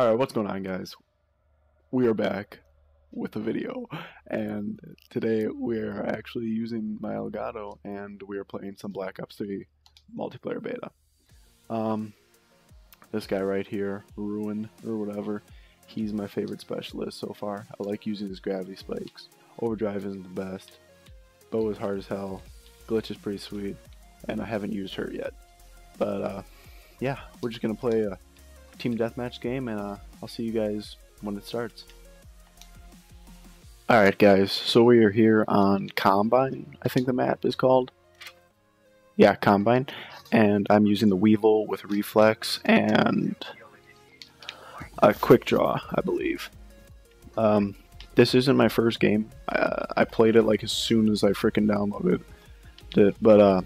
Alright, what's going on guys? We are back with a video and today we're actually using my Elgato and we are playing some Black Ops 3 multiplayer beta. Um, this guy right here, Ruin or whatever, he's my favorite specialist so far. I like using his gravity spikes. Overdrive isn't the best. Bow is hard as hell. Glitch is pretty sweet. And I haven't used her yet. But uh, yeah, we're just to play a team deathmatch game, and uh, I'll see you guys when it starts. Alright guys, so we are here on Combine, I think the map is called. Yeah, Combine. And I'm using the Weevil with Reflex and a Quick Draw, I believe. Um, this isn't my first game. Uh, I played it like as soon as I freaking downloaded it. But uh,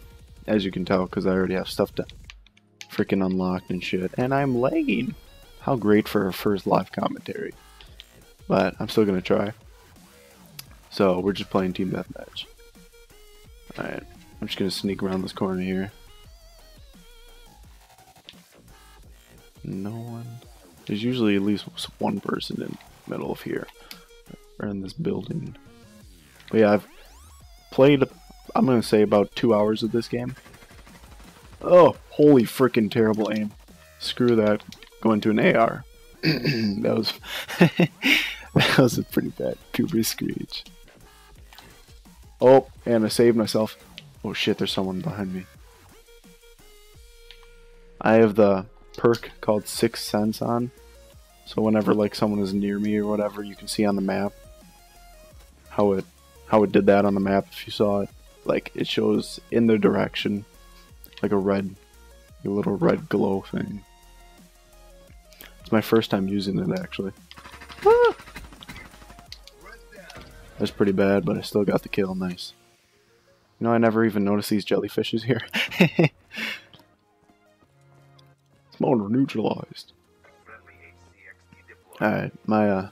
as you can tell, because I already have stuff to freaking unlocked and shit. And I'm lagging. How great for a first live commentary. But I'm still to try. So we're just playing Team Deathmatch. Alright, I'm just to sneak around this corner here. No one. There's usually at least one person in the middle of here. Or in this building. But yeah, I've played, I'm to say about two hours of this game. Oh, holy freaking terrible aim. Screw that. Going to an AR. that was that was a pretty bad puberty screech. Oh, and I saved myself. Oh shit, there's someone behind me. I have the perk called Sixth Sense on. So whenever like someone is near me or whatever, you can see on the map how it how it did that on the map if you saw it. Like it shows in the direction like a red, a little red glow thing. It's my first time using it actually. Ah! That's pretty bad, but I still got the kill. Nice. You know, I never even noticed these jellyfishes here. it's Motor neutralized. Alright, my uh,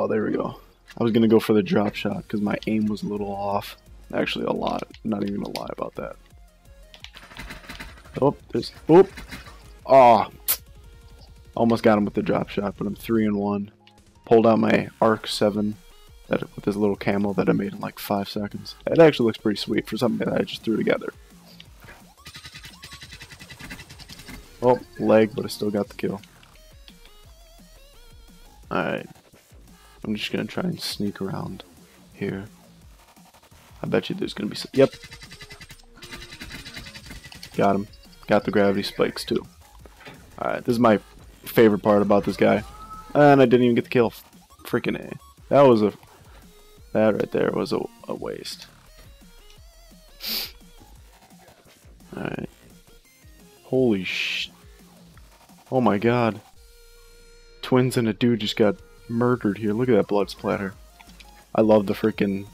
Oh, there we go. I was to go for the drop shot because my aim was a little off. Actually, a lot. not even to lie about that. Oh, there's... Oh! Oh! Almost got him with the drop shot, but I'm 3 and 1. Pulled out my Arc 7 that, with this little camel that I made in like 5 seconds. It actually looks pretty sweet for something that I just threw together. Oh, leg, but I still got the kill. Alright. I'm just gonna try and sneak around here. I bet you there's gonna be some. Yep. Got him. Got the gravity spikes too. Alright, this is my favorite part about this guy. And I didn't even get the kill. Freaking A. That was a. That right there was a, a waste. Alright. Holy sh. Oh my god. Twins and a dude just got murdered here. Look at that blood splatter. I love the freaking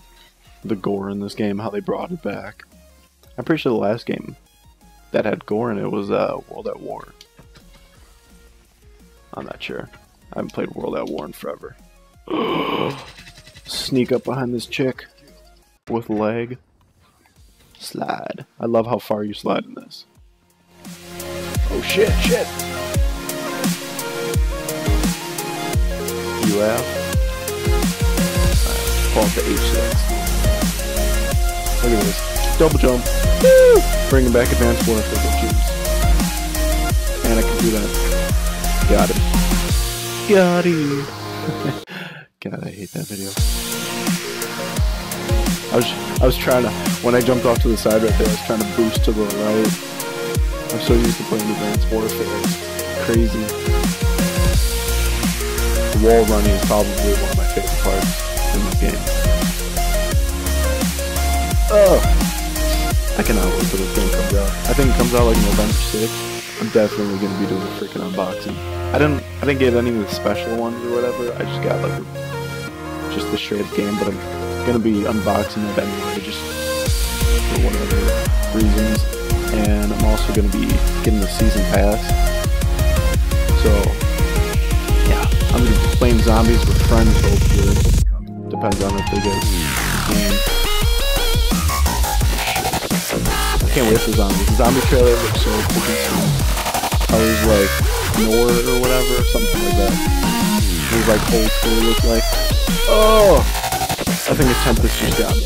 the gore in this game, how they brought it back. I'm pretty sure the last game that had gore in it was uh, World at War. I'm not sure. I haven't played World at War in forever. Sneak up behind this chick with leg. Slide. I love how far you slide in this. Oh shit, shit! Have. Pull up the H6. Look at this. Double jump. Woo! Bringing back advanced warfare juice. And I can do that. Got it. Got it. God, I hate that video. I was I was trying to when I jumped off to the side right there, I was trying to boost to the right. I'm so used to playing advanced warfare. Crazy wall running is probably one of my favorite parts in this game. Oh! I cannot wait till this game comes out. I think it comes out like November 6th. I'm definitely gonna be doing a freaking unboxing. I didn't I didn't get any of the special ones or whatever. I just got like just the straight game, but I'm gonna be unboxing it anyway, just for whatever reasons. And I'm also gonna be getting the season pass. So yeah, I'm gonna be playing zombies with friends hopefully. Depends on if they get game. I can't wait for zombies. The zombie trailer looks so freaking sweet. I was like Nord or whatever, something like that. It was like old school look like. Oh! I think it's Tempest just got me.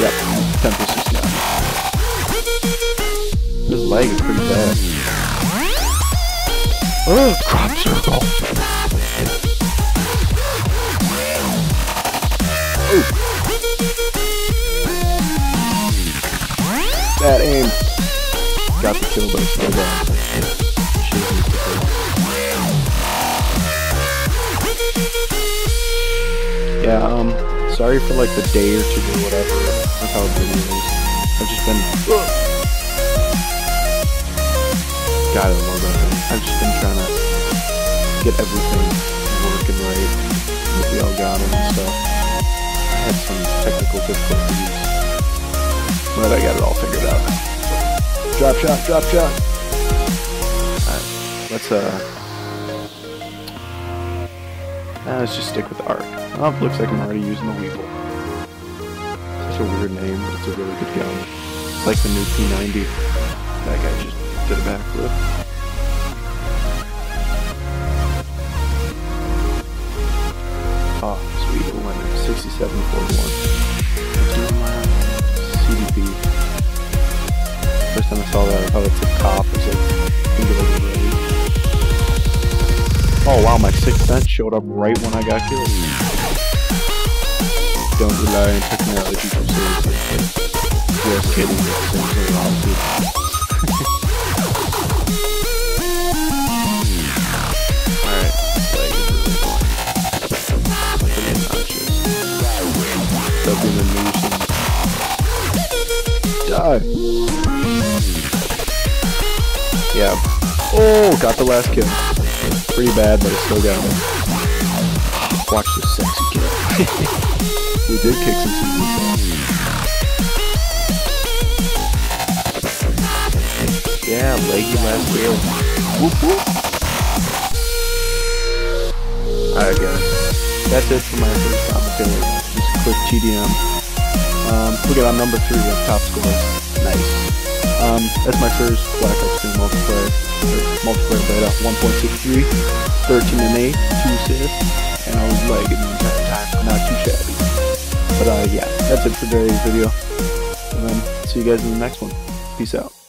Yep, Tempest just got me. This leg is pretty bad. Oh, crop circle! That aim. Got the kill, but still down. Yeah, um, sorry for like the day or two or whatever without videos. I've just been. God, I love that. I've just been trying to get everything working right with the Elgato and stuff. I had some technical difficulties but I got it all figured out. Drop shot, drop shot. Alright, let's uh let's just stick with the arc. Oh, looks like I'm already using the Weevil. Such a weird name, but it's a really good gun. It's like the new P90. That guy just did a backflip. Oh, sweet, it went 6741. A cop. Oh wow, my sixth sense showed up right when I got killed. Don't rely on technology for seriously. Just kidding, Yeah. Oh, got the last kill. Pretty bad, but it still got me. Watch this sexy kill. we did kick some CDs. Yeah, leggy last kill. Whoop whoop. Alright guys, that's it for my first commentary. Just a quick TDM. Um, look at I'm number three with top scores. Um, that's my first Black Ops 3 multiplayer. Multiplayer beta. 1.63, 13 and 8, 2 assists, and I was lagging the entire time. Not too shabby. But uh, yeah, that's it for today's video. Um, see you guys in the next one. Peace out.